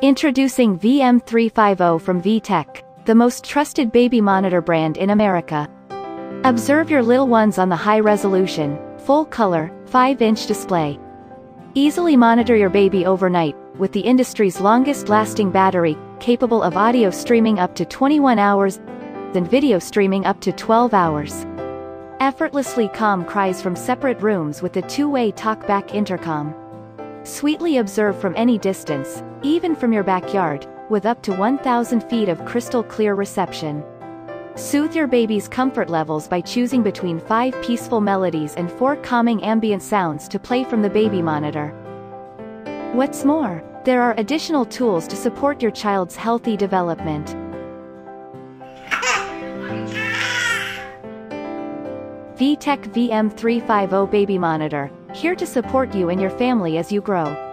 Introducing VM350 from VTech, the most trusted baby monitor brand in America. Observe your little ones on the high-resolution, full-color, 5-inch display. Easily monitor your baby overnight, with the industry's longest-lasting battery, capable of audio streaming up to 21 hours, and video streaming up to 12 hours. Effortlessly calm cries from separate rooms with the two-way talkback intercom. Sweetly observe from any distance, even from your backyard, with up to 1,000 feet of crystal clear reception. Soothe your baby's comfort levels by choosing between five peaceful melodies and four calming ambient sounds to play from the baby monitor. What's more, there are additional tools to support your child's healthy development. VTech VM350 Baby Monitor, here to support you and your family as you grow.